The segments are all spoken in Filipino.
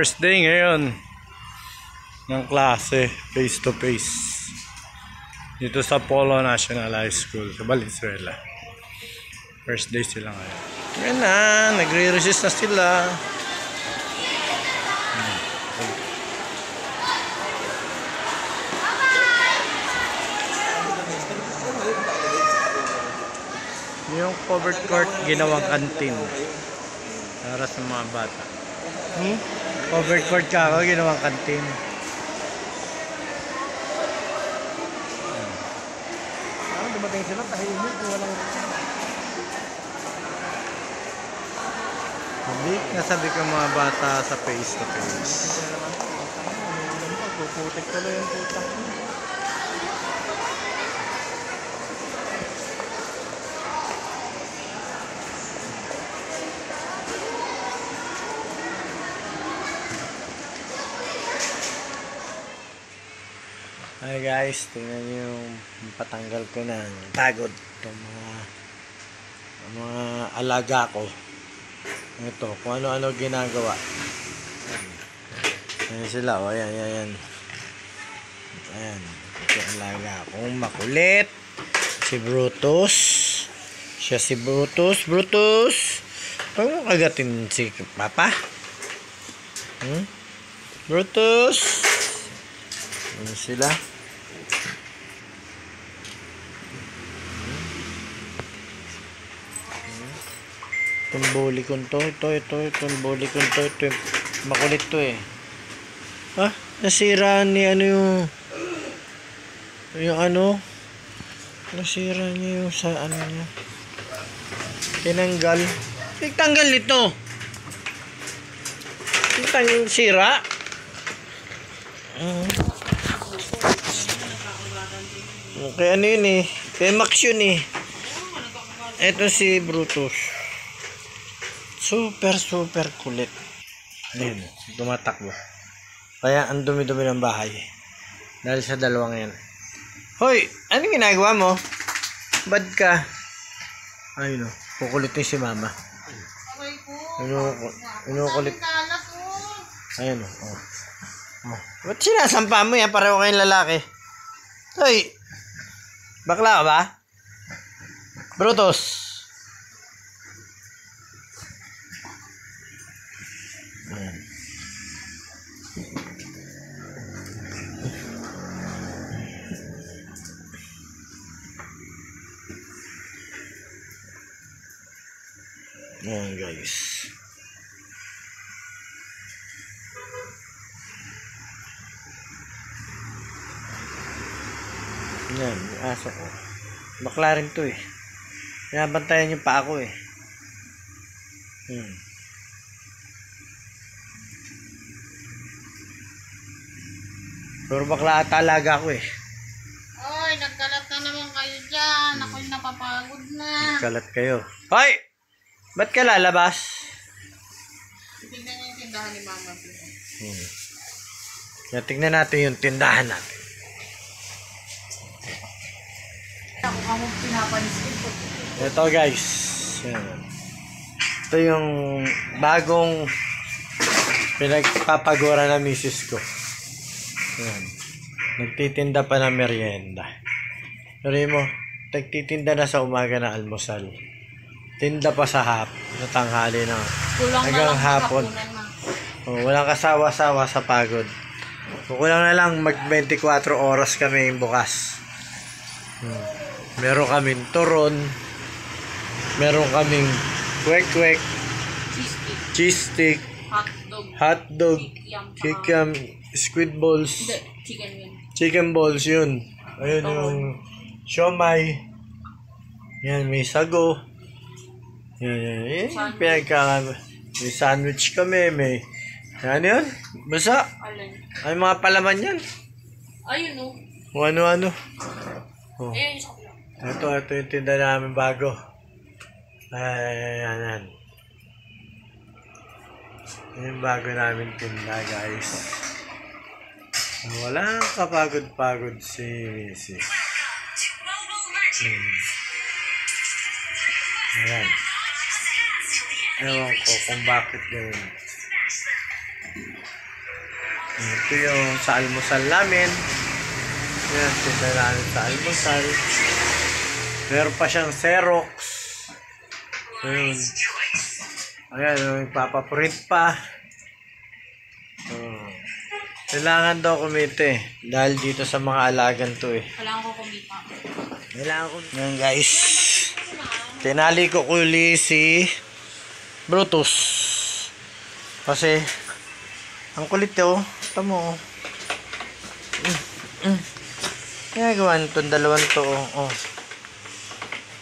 First day ngayon ng klase, face to face. Dito sa Polo National High School sa Valenzuela. First day sila ngayon. Yan na, nagre-resist na sila. Yung covered court, ginawang kantin. Para sa mga bata. Hmm? Covered court ka ako, ginawang kantin. Ah, dumating sila, tahimik, walang... Hindi, nasabi ko mga bata sa face to face. Puputik tuloy yung putak. Hi guys, tingnan niyo yung patanggal ko ng pagod itong mga mga alaga ko. Ito, kung ano-ano ginagawa. Ayan sila, o ayan, ayan, ayan. Ayan, ito alaga kong makulit. Si Brutus. Siya si Brutus. Brutus! Huwag mo kagatin si Papa. Hmm? Brutus! Ano sila? Itong ko to, ito, ito, itong to, ito, makulit to eh. Ha? Nasira ni ano yung, yung ano, nasira niya yung sa ano niya. Tinanggal. Tinanggal nito. Tinanggal sira. Ah. Okay, ano yun eh. Kay Max yun eh. Ito si Brutus. Super, super kulit. Ayun, tumatakbo. Kaya ang dumi-dumi ng bahay. Dahil sa dalawang yan. Hoy, anong ginagawa mo? Bad ka. Ayun o, kukulitin si mama. Inukulit. Kalat po. Ayun o. Oh. Oh. Ba't sinasampa mo yan? Pareho kayong lalaki. Hoy! Bakla ba? Brutus! Ayan guys. Yan, yung aso ko. Bakla rin to eh. Binabantayan yung pa ako eh. Hmm. Pero bakla at talaga ako eh. Oy, nagkalat na naman kayo dyan. Ako'y napapagod na. Kalat kayo. Hoy! Ba't ka lalabas? Tignan niyo yung tindahan ni Mama. Hmm. Yan, tingnan natin yung tindahan natin. Ako ka mo pinapansin ko. Ito guys. Yan. Ito yung bagong pinagpapagura na misis ko. Yan. Nagtitinda pa ng merienda. Pero mo, nagtitinda na sa umaga na almusal. Tinda pa sa hap, sa tanghali na. Kulang Hanggang na hapon. Oh, walang kasawa-sawa sa pagod. Kukulang na lang mag 24 oras kami bukas. Hmm. Meron kaming turon. Meron kaming kwek-kwek, cheese stick, Hotdog. hotdog, Kikiam. squid balls, chicken balls yun. Ayun yung siomay. Yan, may sago. Yan, yan. Sandwich. Pinagka, may sandwich kami, may ano yun? Basta, ay mga palaman yan. Ayun o. Kung ano-ano. Oh. Ayun. Ito, ito yung tinda namin bago. Ay, yan, yan. Yung bago namin tinda, guys. Walang kapagod-pagod si Missy. Hmm. Ayan. Ewan ko kung bakit ganun. Ito yung sa almusal namin. Yan, tinda namin sa almusal. Meron pa siyang Xerox. Ayun. Ayan, yung papaprint pa. Oh. Kailangan daw kumite. Dahil dito sa mga alagan to eh. Kailangan ko kumita. Kailangan ko. Yan guys. Tinali ko kuli si Brutus. Kasi, ang kulit oh. Ito mo oh. Mm, mm. Ginagawa nitong dalawang to oh.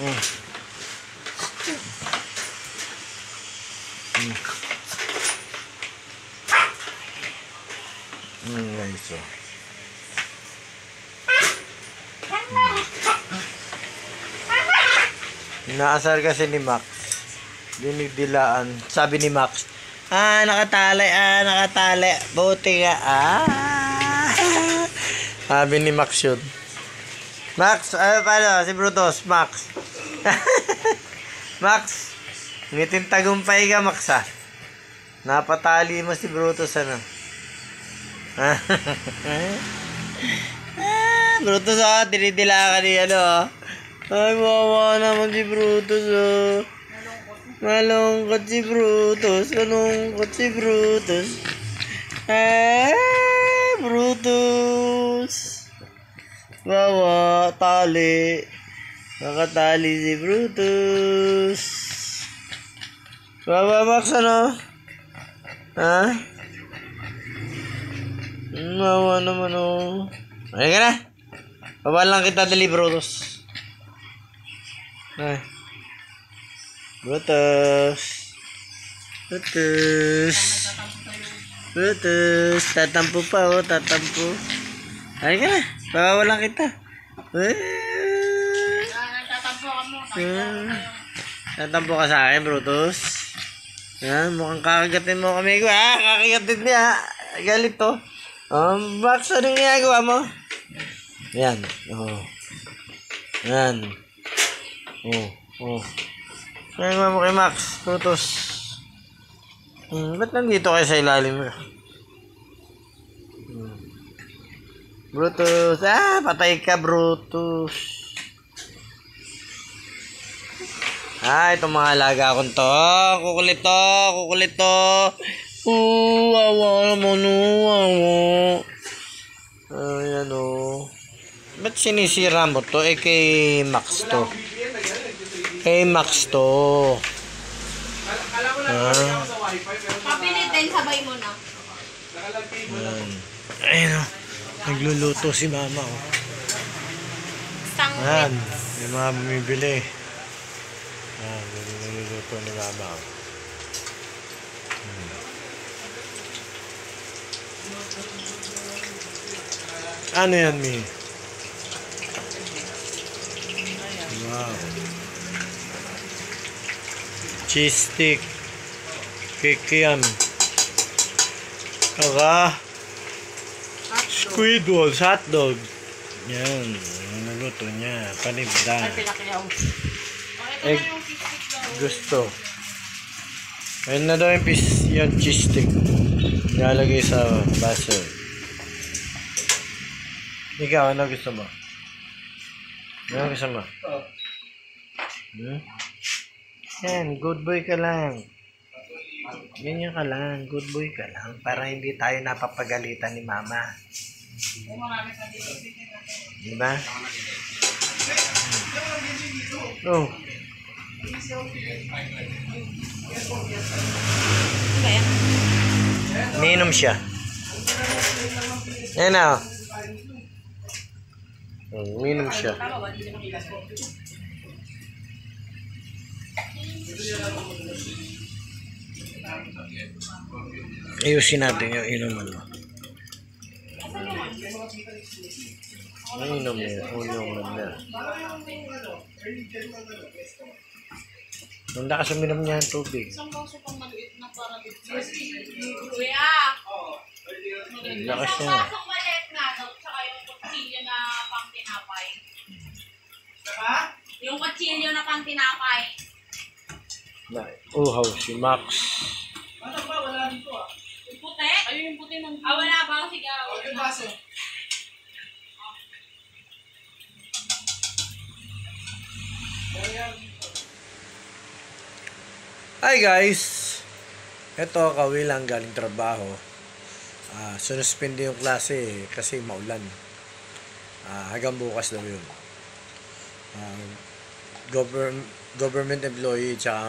Oh. Mm. Mm. Mm, guys oh. Inaasar kasi ni Max. Dinigdilaan. Sabi ni Max, Ah, nakatali, ah, nakatali. Buti nga, ah. Sabi ni Max yun. Max, ano paano? Si Brutus, Max. Max, ngitin tagumpay ka, Max, ah. Napatali mo si Brutus, ano? ah, Brutus, ah, dinidila ka ni, ano, ah. Ay, wawa naman si Brutus, oh. Malungkot si Brutus. Malungkot si Brutus. Ah, Brutus. Wawa, tali. Nakatali si Brutus. Max, ano? Ha? Wawa naman, oh. Ay ka na. Baba lang kita dali, Brutus. Ay. Brutus. Brutus. Brutus. Tatampo pa, oh. Tatampo. Ay ka na. Pawawalan kita. Eh. Hmm. Tatampo ka sa akin, Brutus. Yan, mukhang kakagatin mo kami. Ah, kakagatin niya. Galit to. Um, Max, anong ginagawa mo? Yan. Oh. Yan. Oh. Oh. Ginagawa mo kay Max. Brutus. Hmm, ba't nandito kayo sa ilalim mo? Hmm. Brutus. Ah, patay ka, Brutus. Ah, itong mga alaga akong to. Kukulit to, kukulit to. Oo, awa naman o, awa. Ayan o. Ba't sinisira mo to? Eh, kay Max to. Kay Max to. Ah, Papilit din, sabay mo na. ayan. Ayan o. Nagluluto si mama o. Sangwit. Ayan, may mga bumibili. Ayan, niluluto ni mama. Hmm. Ano yan, Mi? Wow. Cheese stick. Kikiam. Saka, squid balls, hotdog. Yan, ang naluto niya. Panibda. Pinakiyaw. Gusto. Ayun na daw yung pis, yung cheese stick. Nilalagay sa baso. Ikaw, ano gusto mo? Ano gusto mo? Hmm? Yan, good boy ka lang. Ganyan ka lang, good boy ka lang. Para hindi tayo napapagalitan ni mama. Diba? Oh. Niinom siya. Ayan na. oh. Hmm, Umiinom siya. Ayusin natin yung inuman mo. Ang inom niya, unyong na. Handa ka suminom niya ng tubig. Isang baso pang maliit na para dito. Kuya! Lakas Isang niya. basong maliit nga daw, tsaka yung kutsilyo na pang tinapay. Yung kutsilyo na pang tinapay. Na, uhaw si Max. Yung puti? Ayun yung puti ng... Ah, wala pa. Sige, ah, wala. yung baso. Hi guys! Ito, kawi lang galing trabaho. Ah, sunuspindi yung klase kasi maulan. Ah, hanggang bukas daw yun. Ah, govern, government employee tsaka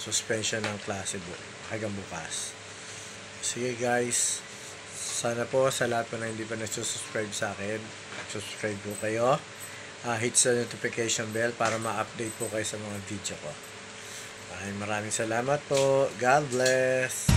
suspension ng klase bu hanggang bukas. Sige guys, sana po sa lahat po na hindi pa nagsusubscribe sa akin, subscribe po kayo. Ah, hit sa notification bell para ma-update po kayo sa mga video ko. Maraming maraming salamat po. God bless.